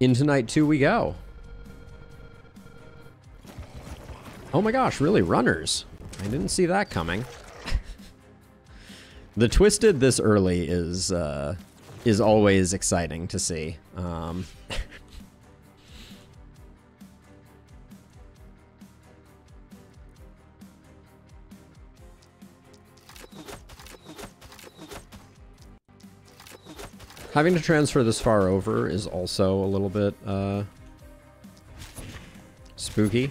into night two we go. Oh my gosh, really? Runners. I didn't see that coming. the twisted this early is uh, is always exciting to see. Um, Having to transfer this far over is also a little bit uh, spooky.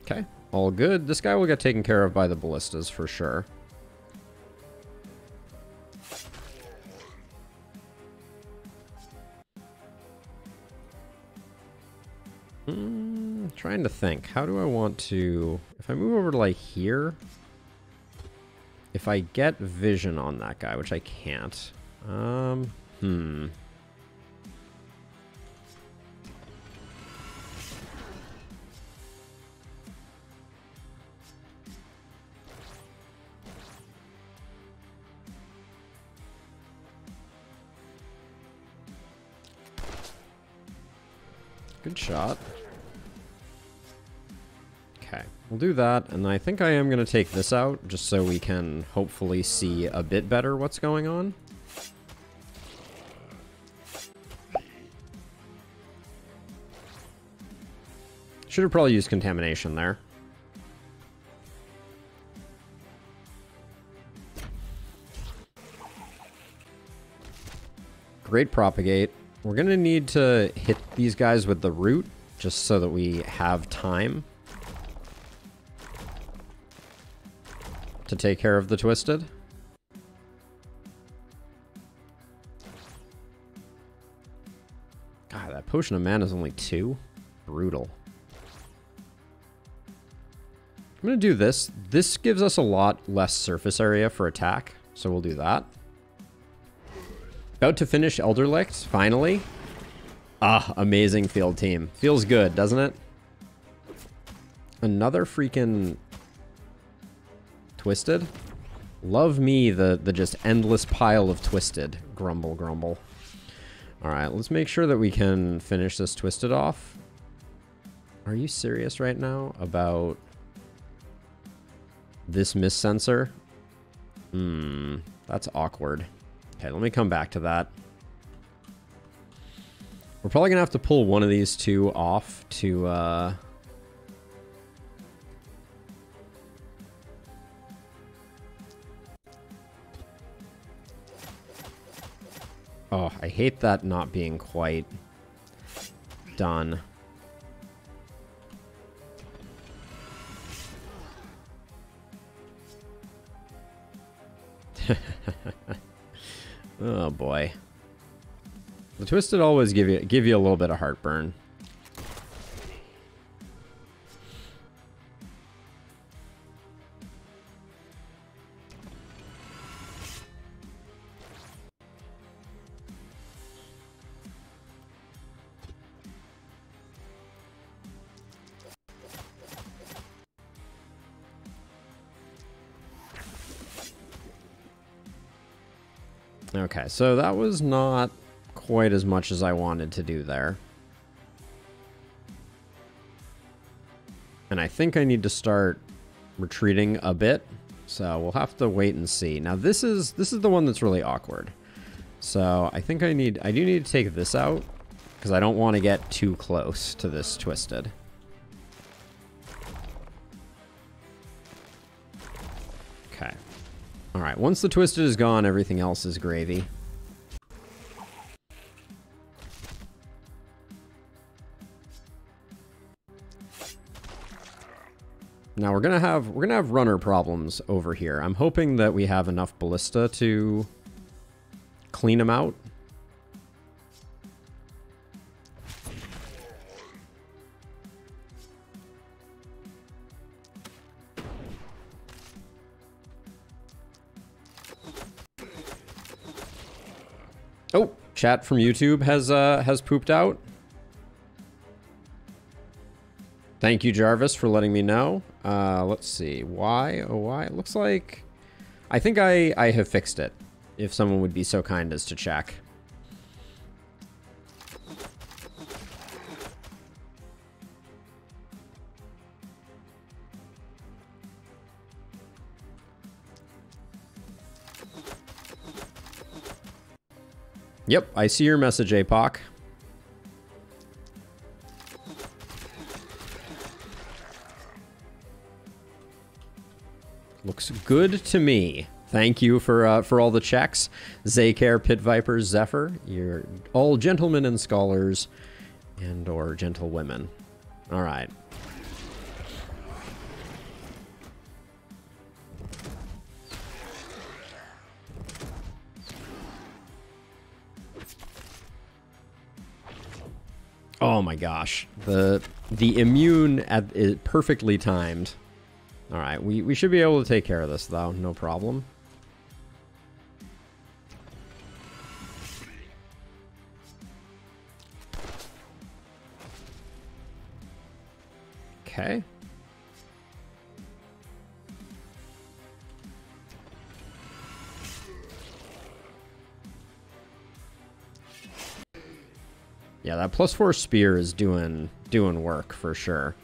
Okay, all good. This guy will get taken care of by the ballistas for sure. Trying to think. How do I want to... If I move over to, like, here... If I get vision on that guy, which I can't... Um, hmm... Good shot. We'll do that, and I think I am going to take this out, just so we can hopefully see a bit better what's going on. Should have probably used contamination there. Great propagate. We're going to need to hit these guys with the root, just so that we have time to take care of the twisted. God, that potion of mana is only two. Brutal. I'm going to do this. This gives us a lot less surface area for attack, so we'll do that. About to finish Elderlicht, finally. Ah, amazing field team. Feels good, doesn't it? Another freaking Twisted. Love me the, the just endless pile of Twisted. Grumble, grumble. Alright, let's make sure that we can finish this Twisted off. Are you serious right now about this miss sensor? Hmm, that's awkward. Okay, let me come back to that. We're probably going to have to pull one of these two off to... Uh... Oh, I hate that not being quite done. oh boy. The twisted always give you give you a little bit of heartburn. So that was not quite as much as I wanted to do there. And I think I need to start retreating a bit. So we'll have to wait and see. Now this is this is the one that's really awkward. So I think I need I do need to take this out because I don't want to get too close to this twisted. Okay. All right, once the twisted is gone, everything else is gravy. Now we're gonna have we're gonna have runner problems over here. I'm hoping that we have enough ballista to clean them out. Oh, chat from YouTube has uh has pooped out. Thank you, Jarvis, for letting me know. Uh, let's see. Why? Oh, why? It looks like... I think I, I have fixed it, if someone would be so kind as to check. Yep, I see your message, APOC. Looks good to me. Thank you for uh, for all the checks. Zaycare, Pit Viper, Zephyr, you're all gentlemen and scholars and or gentlewomen. All right. Oh my gosh. The the immune at is perfectly timed. All right, we we should be able to take care of this though, no problem. Okay. Yeah, that plus four spear is doing doing work for sure.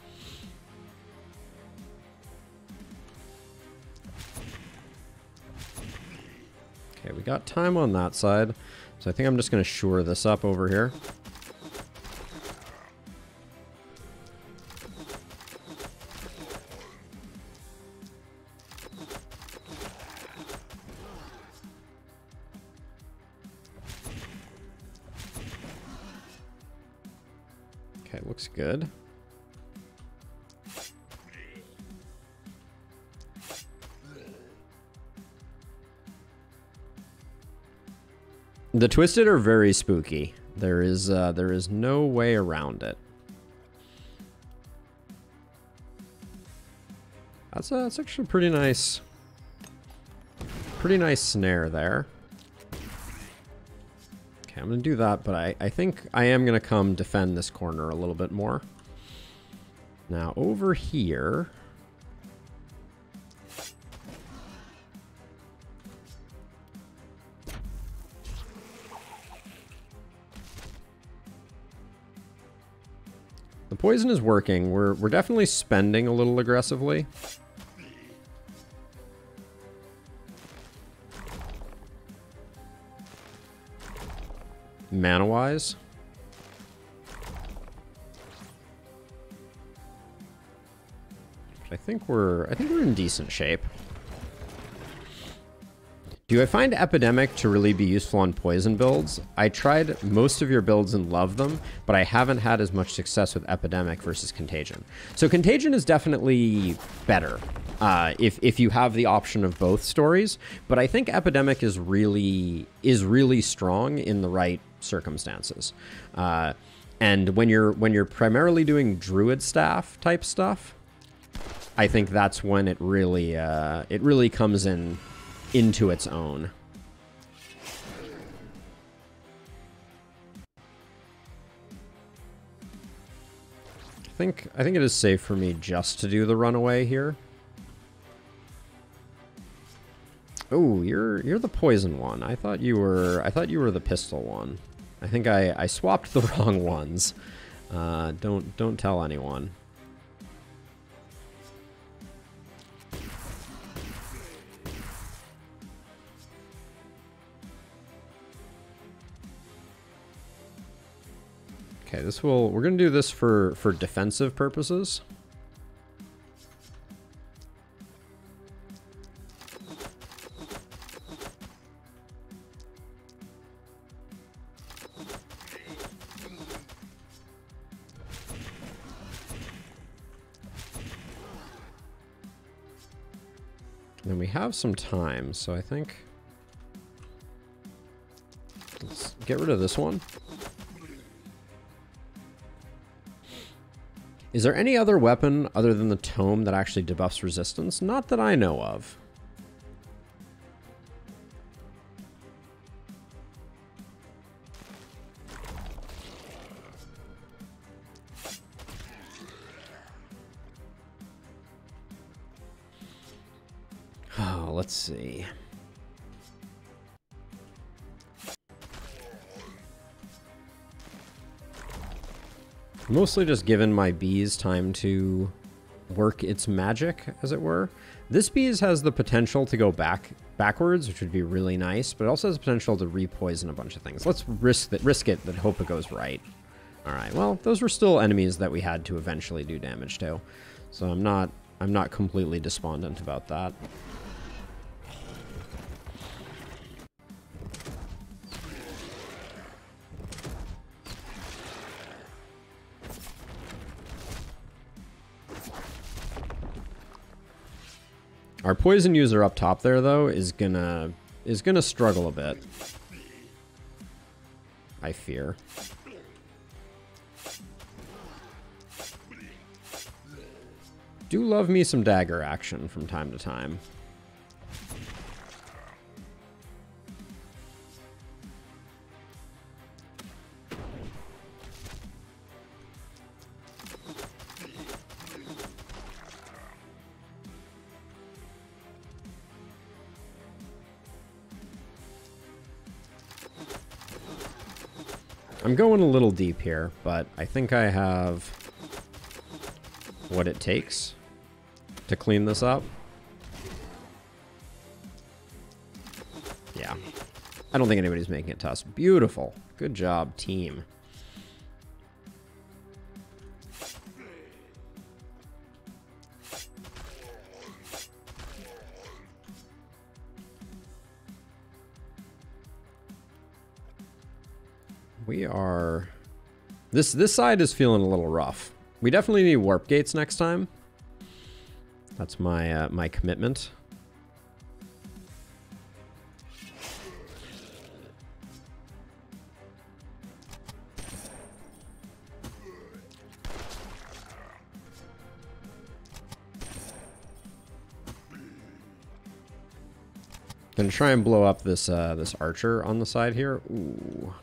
Okay, we got time on that side. So I think I'm just going to shore this up over here. The twisted are very spooky. There is uh, there is no way around it. That's a, that's actually pretty nice. Pretty nice snare there. Okay, I'm gonna do that, but I, I think I am gonna come defend this corner a little bit more. Now over here, The poison is working. We're, we're definitely spending a little aggressively. Mana-wise. I think we're I think we're in decent shape. Do I find Epidemic to really be useful on poison builds? I tried most of your builds and love them, but I haven't had as much success with Epidemic versus Contagion. So Contagion is definitely better uh, if, if you have the option of both stories, but I think Epidemic is really is really strong in the right circumstances. Uh, and when you're when you're primarily doing Druid staff type stuff, I think that's when it really uh, it really comes in into its own. I think I think it is safe for me just to do the runaway here. Oh, you're you're the poison one. I thought you were I thought you were the pistol one. I think I I swapped the wrong ones. Uh, don't don't tell anyone. This will we're gonna do this for for defensive purposes. And we have some time, so I think let's get rid of this one. Is there any other weapon other than the tome that actually debuffs resistance? Not that I know of. Oh, let's see. Mostly just given my bees time to work its magic, as it were. This bees has the potential to go back backwards, which would be really nice, but it also has the potential to repoison a bunch of things. Let's risk that risk it that hope it goes right. Alright, well, those were still enemies that we had to eventually do damage to. So I'm not I'm not completely despondent about that. Our poison user up top there though is gonna is gonna struggle a bit. I fear. Do love me some dagger action from time to time. I'm going a little deep here, but I think I have what it takes to clean this up. Yeah. I don't think anybody's making it tough. Beautiful. Good job, team. This, this side is feeling a little rough. We definitely need warp gates next time. That's my uh, my commitment. Gonna try and blow up this uh, this archer on the side here. Ooh.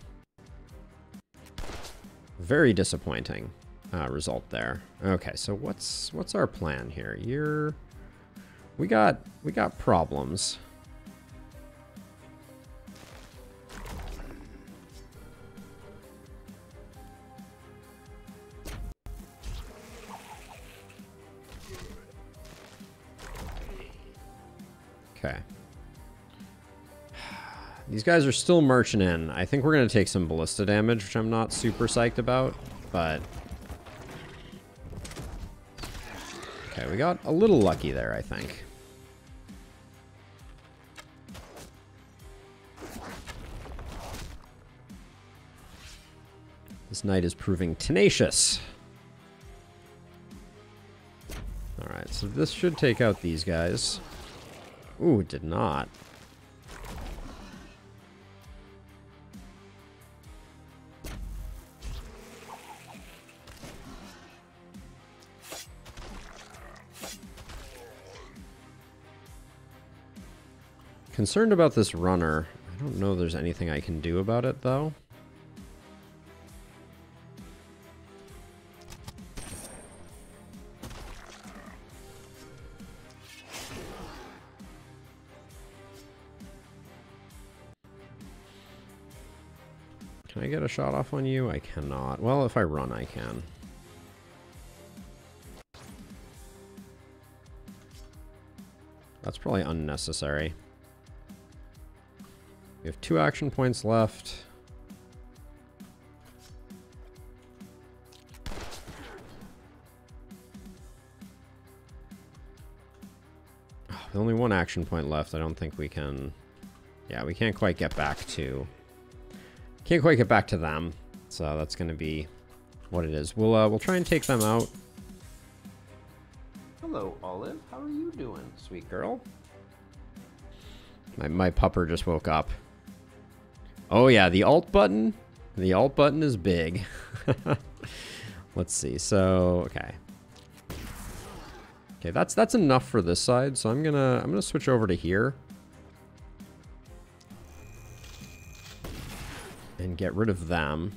Very disappointing uh, result there. Okay, so what's what's our plan here? You're we got we got problems. These guys are still marching in. I think we're going to take some ballista damage, which I'm not super psyched about, but Okay, we got a little lucky there, I think. This knight is proving tenacious. Alright, so this should take out these guys. Ooh, it did not. Concerned about this runner. I don't know there's anything I can do about it, though. Can I get a shot off on you? I cannot. Well, if I run, I can. That's probably unnecessary. We have two action points left. Oh, only one action point left. I don't think we can... Yeah, we can't quite get back to... Can't quite get back to them. So that's going to be what it is. We'll, uh, we'll try and take them out. Hello, Olive. How are you doing, sweet girl? My, my pupper just woke up. Oh yeah, the alt button. The alt button is big. Let's see. So, okay. Okay, that's that's enough for this side. So I'm gonna I'm gonna switch over to here. And get rid of them.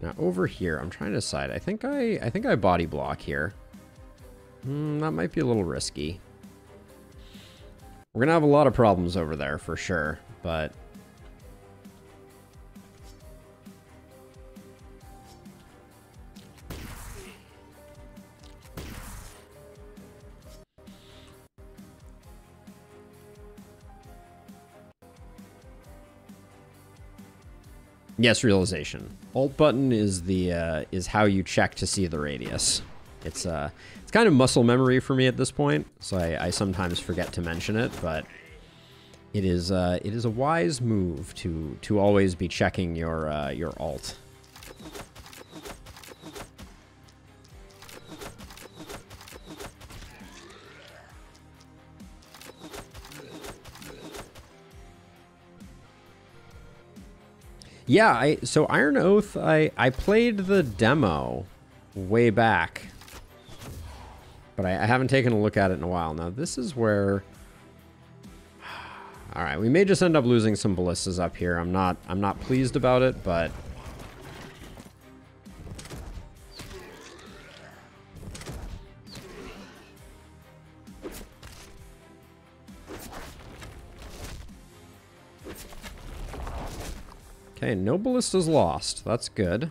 Now over here, I'm trying to decide. I think I I think I body block here. Mm, that might be a little risky. We're going to have a lot of problems over there for sure, but Yes, realization. Alt button is the uh, is how you check to see the radius. It's uh, it's kind of muscle memory for me at this point, so I, I sometimes forget to mention it, but it is uh, it is a wise move to to always be checking your uh, your alt. Yeah, I so Iron Oath, I I played the demo way back, but I, I haven't taken a look at it in a while. Now this is where. All right, we may just end up losing some ballistas up here. I'm not I'm not pleased about it, but Okay, no ballistas lost. That's good.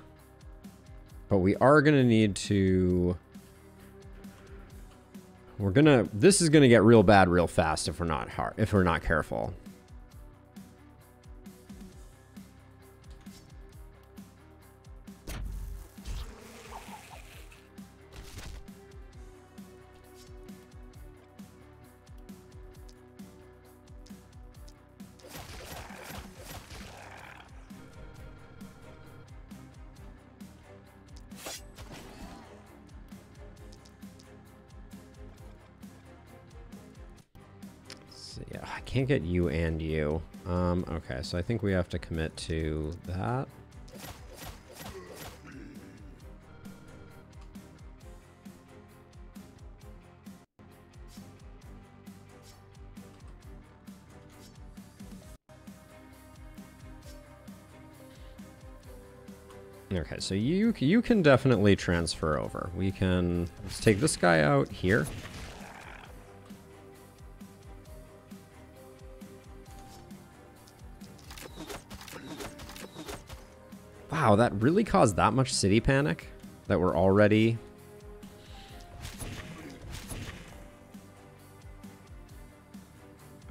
But we are going to need to... We're to... This is to get real bad real fast if we're not hard, if we're not careful. Can't get you and you. Um, okay, so I think we have to commit to that. Okay, so you you can definitely transfer over. We can let's take this guy out here. Wow, that really caused that much city panic? That we're already...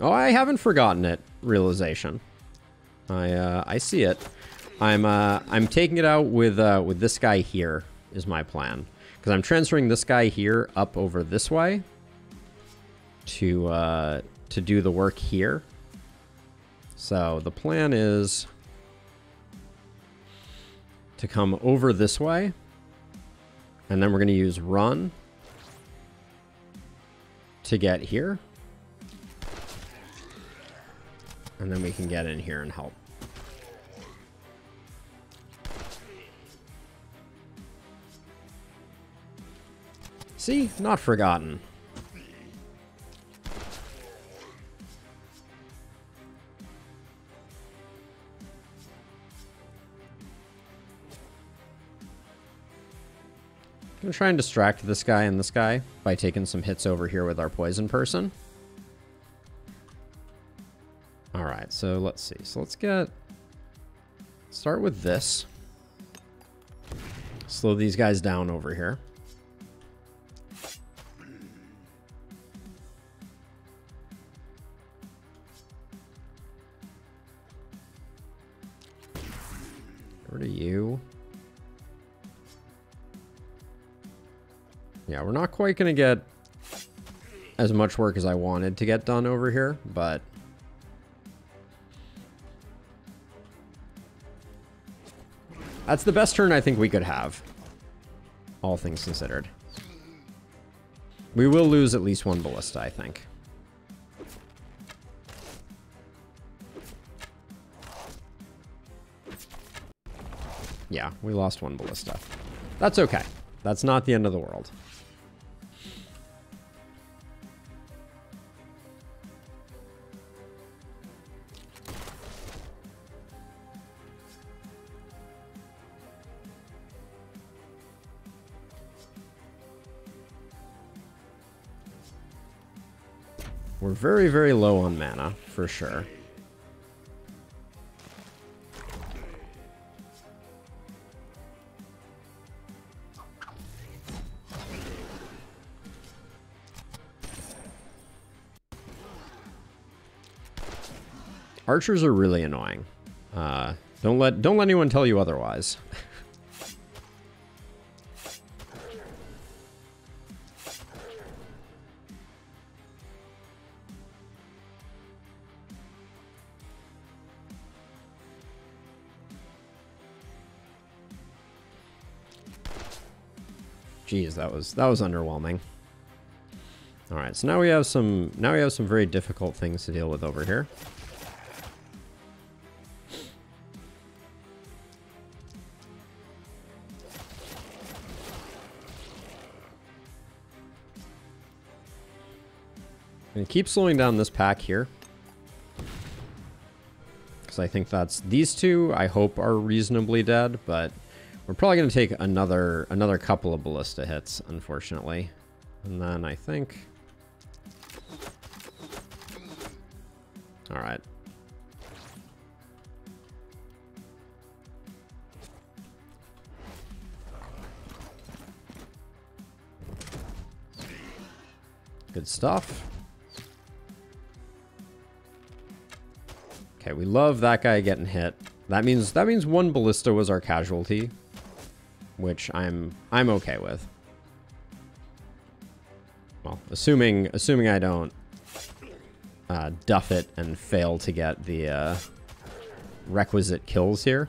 Oh, I haven't forgotten it, realization. I, uh, I see it. I'm, uh, I'm taking it out with, uh, with this guy here, is my plan. Because I'm transferring this guy here up over this way to, uh, to do the work here. So the plan is to come over this way. And then we're going to use run to get here. And then we can get in here and help. See? Not forgotten. Gonna try and distract this guy and this guy by taking some hits over here with our poison person. Alright, so let's see. So let's get... Start with this. Slow these guys down over here. Quite going to get as much work as I wanted to get done over here, but... That's the best turn I think we could have. All things considered. We will lose at least one ballista, I think. Yeah, we lost one ballista. That's okay. That's not the end of the world. We're very, very low on mana, for sure. Archers are really annoying. Uh, don't let don't let anyone tell you otherwise. That was that was underwhelming. All right, so now we have some now we have some very difficult things to deal with over here. And keep slowing down this pack here. Because I think that's... These two, I hope, are reasonably dead, but... We're probably going to take another another couple of ballista hits, unfortunately. And then I think... Alright. Good stuff. Okay, we love that guy getting hit. That means that means one ballista was our casualty, which I'm I'm okay with. Well, assuming assuming I don't uh, duff it and fail to get the uh, requisite kills here.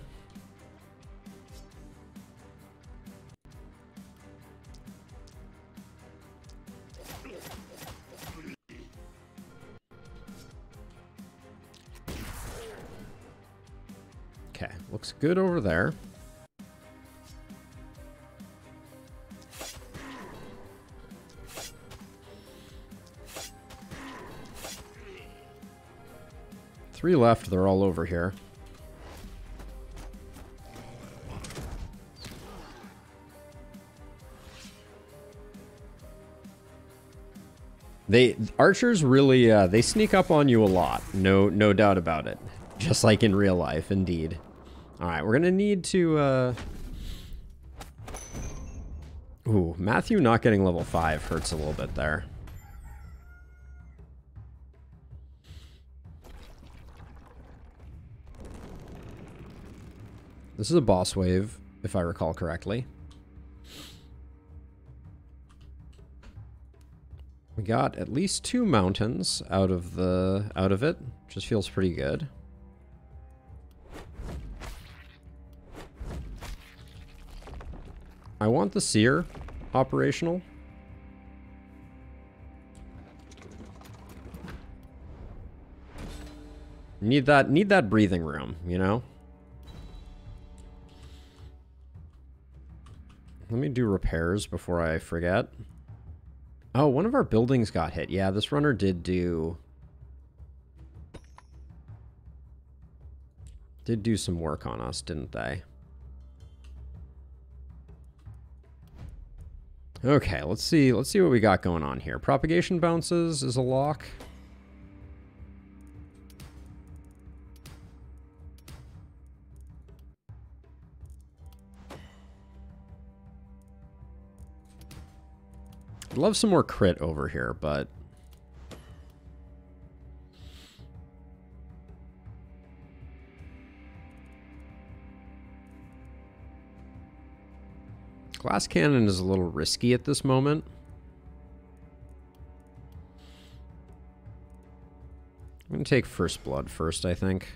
Okay, looks good over there. Three left, they're all over here. They archers really uh, they sneak up on you a lot. No no doubt about it. Just like in real life, indeed. Alright, we're gonna need to, uh... Ooh, Matthew not getting level 5 hurts a little bit there. This is a boss wave, if I recall correctly. We got at least two mountains out of the out of it, just feels pretty good. I want the seer operational. Need that need that breathing room, you know? Let me do repairs before I forget. Oh, one of our buildings got hit. Yeah, this runner did do... Did do some work on us, didn't they? Okay, let's see. Let's see what we got going on here. Propagation bounces is a lock. I'd love some more crit over here, but Glass cannon is a little risky at this moment. I'm going to take first blood first, I think.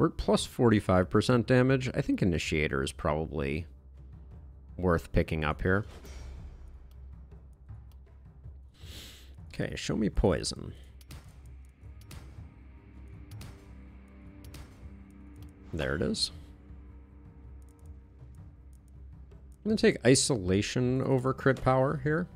We're at plus 45% damage. I think Initiator is probably worth picking up here. Okay, show me poison. There it is. I'm going to take isolation over crit power here.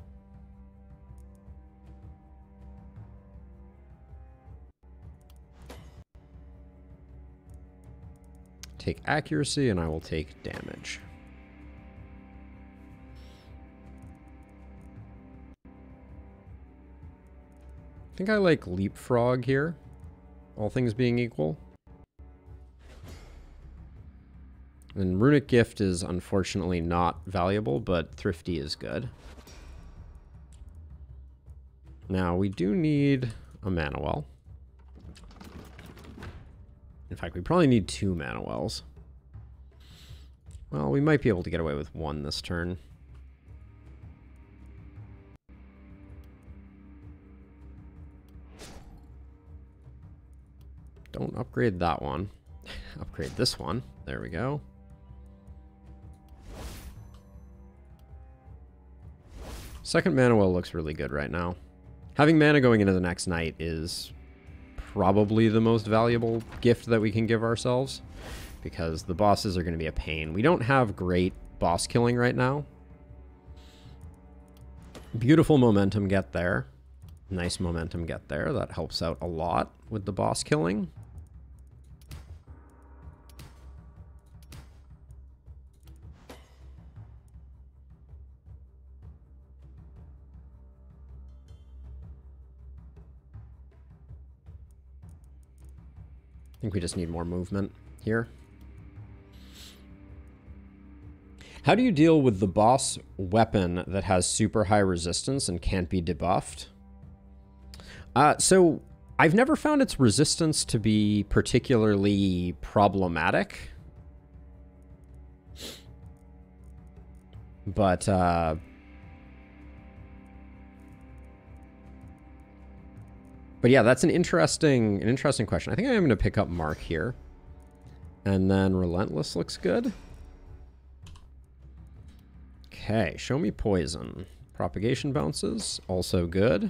take accuracy and I will take damage. I think I like leapfrog here, all things being equal. And runic gift is unfortunately not valuable, but thrifty is good. Now we do need a Mana Well. In fact, we probably need two Mana Wells. Well, we might be able to get away with one this turn. Don't upgrade that one. upgrade this one. There we go. Second mana well looks really good right now. Having mana going into the next night is probably the most valuable gift that we can give ourselves because the bosses are going to be a pain. We don't have great boss killing right now. Beautiful momentum get there. Nice momentum get there. That helps out a lot with the boss killing. Think we just need more movement here. How do you deal with the boss weapon that has super high resistance and can't be debuffed? Uh, so I've never found its resistance to be particularly problematic. But uh, But yeah, that's an interesting, an interesting question. I think I'm going to pick up Mark here. And then Relentless looks good. Okay, show me Poison. Propagation bounces, also good.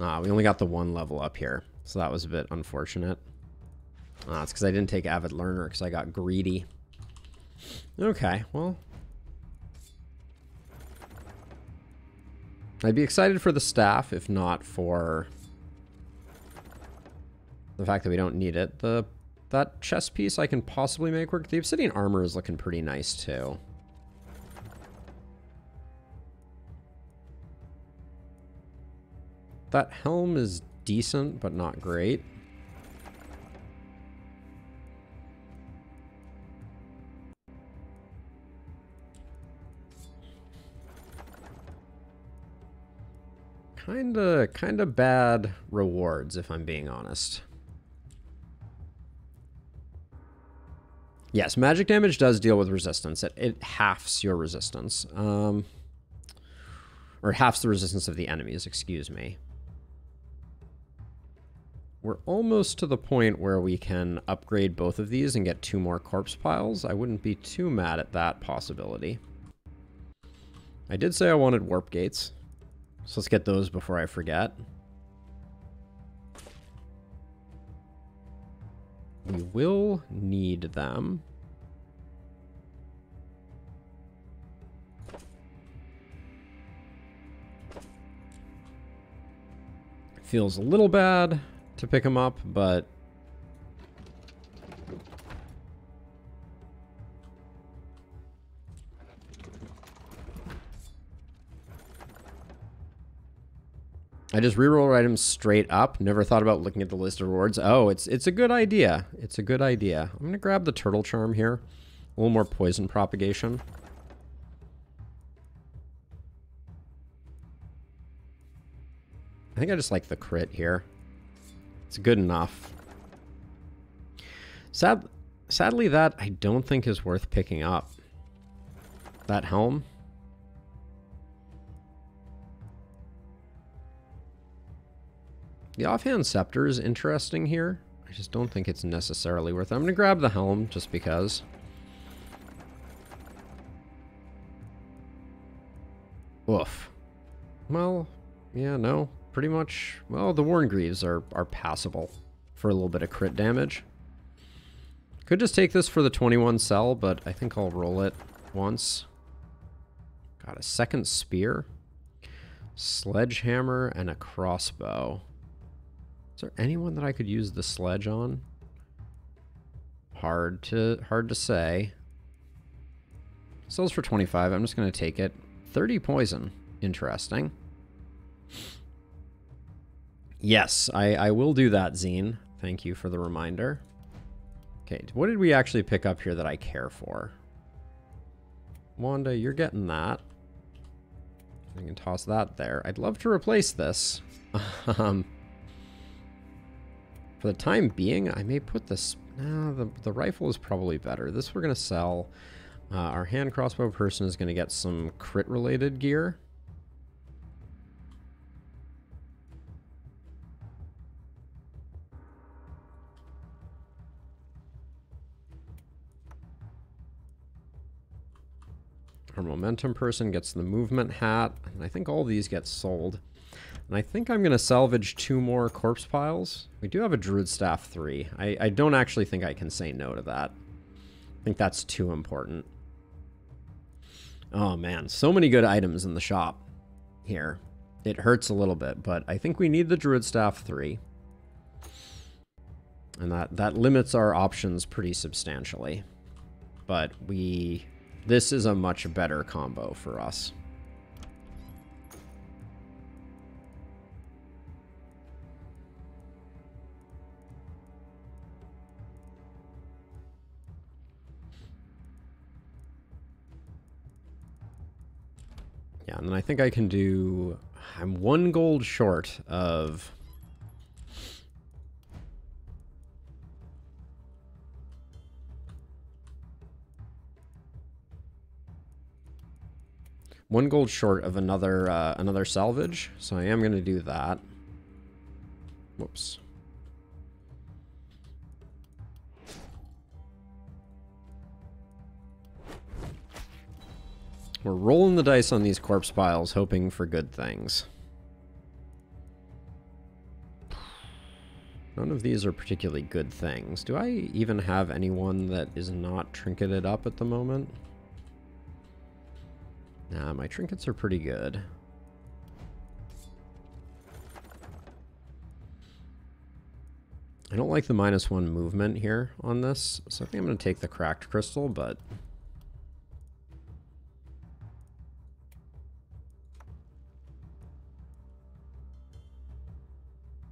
Ah, we only got the one level up here, so that was a bit unfortunate. Ah, it's because I didn't take Avid Learner because I got greedy. Okay, well, I'd be excited for the staff, if not for the fact that we don't need it. The That chest piece I can possibly make work. The obsidian armor is looking pretty nice, too. That helm is decent, but not great. Kinda, kinda bad rewards, if I'm being honest. Yes, magic damage does deal with resistance. It, it halves your resistance. Um, or halves the resistance of the enemies, excuse me. We're almost to the point where we can upgrade both of these and get two more corpse piles. I wouldn't be too mad at that possibility. I did say I wanted warp gates. So let's get those before I forget. We will need them. Feels a little bad to pick them up, but I just reroll items straight up. Never thought about looking at the list of rewards. Oh, it's it's a good idea. It's a good idea. I'm gonna grab the turtle charm here. A little more poison propagation. I think I just like the crit here. It's good enough. Sad, sadly, that I don't think is worth picking up. That helm. The offhand scepter is interesting here. I just don't think it's necessarily worth it. I'm going to grab the helm just because. Oof. Well, yeah, no. Pretty much, well, the Warngreaves are, are passable for a little bit of crit damage. Could just take this for the 21 sell, but I think I'll roll it once. Got a second spear, sledgehammer, and a crossbow. Is there anyone that I could use the sledge on? Hard to hard to say. Sells for 25. I'm just going to take it. 30 poison. Interesting. Yes, I, I will do that, Zine. Thank you for the reminder. Okay, what did we actually pick up here that I care for? Wanda, you're getting that. I can toss that there. I'd love to replace this. um, for the time being, I may put this... Nah, the, the rifle is probably better. This we're going to sell. Uh, our hand crossbow person is going to get some crit-related gear. Our momentum person gets the movement hat, and I think all these get sold. And I think I'm going to salvage two more corpse piles. We do have a Druid Staff 3. I, I don't actually think I can say no to that. I think that's too important. Oh man, so many good items in the shop here. It hurts a little bit, but I think we need the Druid Staff 3. And that, that limits our options pretty substantially. But we this is a much better combo for us. Yeah, and then I think I can do... I'm one gold short of one gold short of another uh, another salvage, so I am going to do that. Whoops. We're rolling the dice on these corpse piles, hoping for good things. None of these are particularly good things. Do I even have anyone that is not trinketed up at the moment? Nah, my trinkets are pretty good. I don't like the minus one movement here on this, so I think I'm going to take the cracked crystal, but...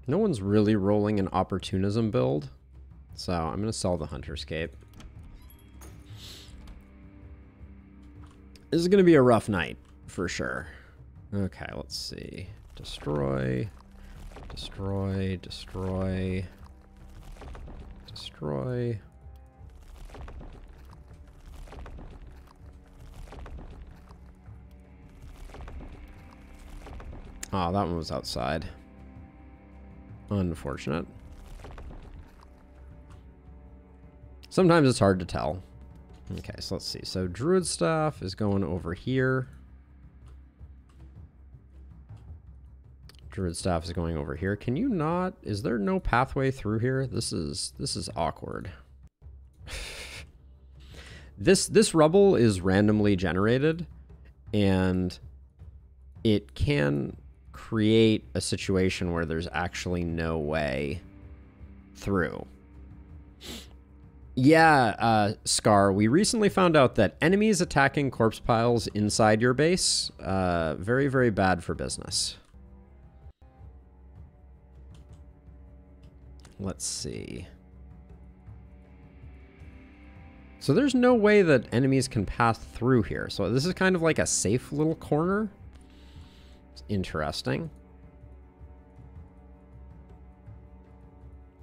No one's really rolling an opportunism build, so I'm going to sell the Hunterscape. This is going to be a rough night, for sure. Okay, let's see. Destroy, destroy, destroy, destroy. Oh, that one was outside. Unfortunate. Sometimes it's hard to tell. Okay, so let's see. So Druid Staff is going over here. Druid Staff is going over here. Can you not... Is there no pathway through here? This is... This is awkward. this, this rubble is randomly generated, and it can create a situation where there's actually no way through. Yeah, uh, Scar, we recently found out that enemies attacking corpse piles inside your base, uh, very, very bad for business. Let's see. So there's no way that enemies can pass through here. So this is kind of like a safe little corner. Interesting.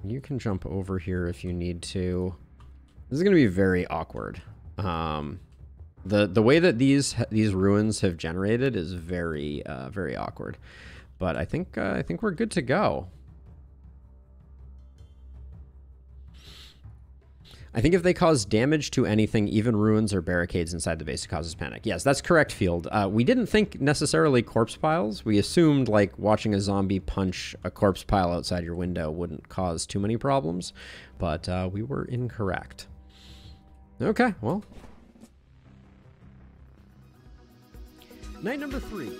You can jump over here if you need to. This is going to be very awkward. Um, the the way that these these ruins have generated is very uh, very awkward. But I think uh, I think we're good to go. I think if they cause damage to anything, even ruins or barricades inside the base, it causes panic. Yes, that's correct, Field. Uh, we didn't think necessarily corpse piles. We assumed like watching a zombie punch a corpse pile outside your window wouldn't cause too many problems, but uh, we were incorrect. Okay, well. Night number three.